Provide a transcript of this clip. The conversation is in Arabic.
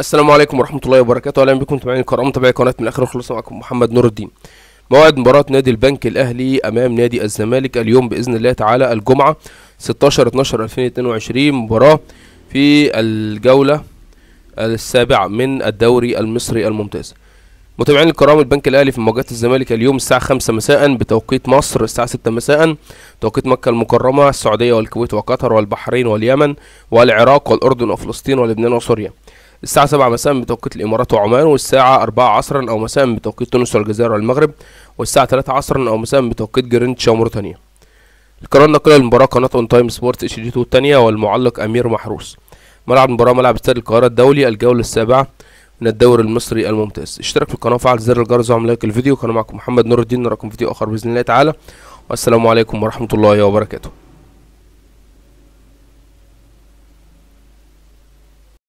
السلام عليكم ورحمة الله وبركاته. أهلا بكم متابعين الكرام. متابعي قناة من آخر خلص معكم محمد نور الدين. موعد مباراة نادي البنك الأهلي أمام نادي الزمالك اليوم بإذن الله تعالى الجمعة 16 12 2022 مباراة في الجولة السابعة من الدوري المصري الممتاز. متابعين الكرام البنك الأهلي في مواجهة الزمالك اليوم الساعة 5 مساء بتوقيت مصر الساعة 6 مساء. توقيت مكة المكرمة السعودية والكويت وقطر والبحرين واليمن والعراق والأردن وفلسطين ولبنان وسوريا. الساعة 7 مساء بتوقيت الإمارات وعمان والساعة 4 عصرا أو مساء بتوقيت تونس والجزائر والمغرب والساعة 3 عصرا أو مساء بتوقيت جرينتش وموريتانيا. القناة الناقلة للمباراة قناة ON Time Sport HD 2 الثانية والمعلق أمير محروس. ملعب المباراة ملعب استاد القاهرة الدولي الجولة السابعة من الدوري المصري الممتاز. اشترك في القناة وفعل زر الجرس وعمل like الفيديو كان معكم محمد نور الدين نراكم فيديو آخر بإذن الله تعالى. والسلام عليكم ورحمة الله وبركاته.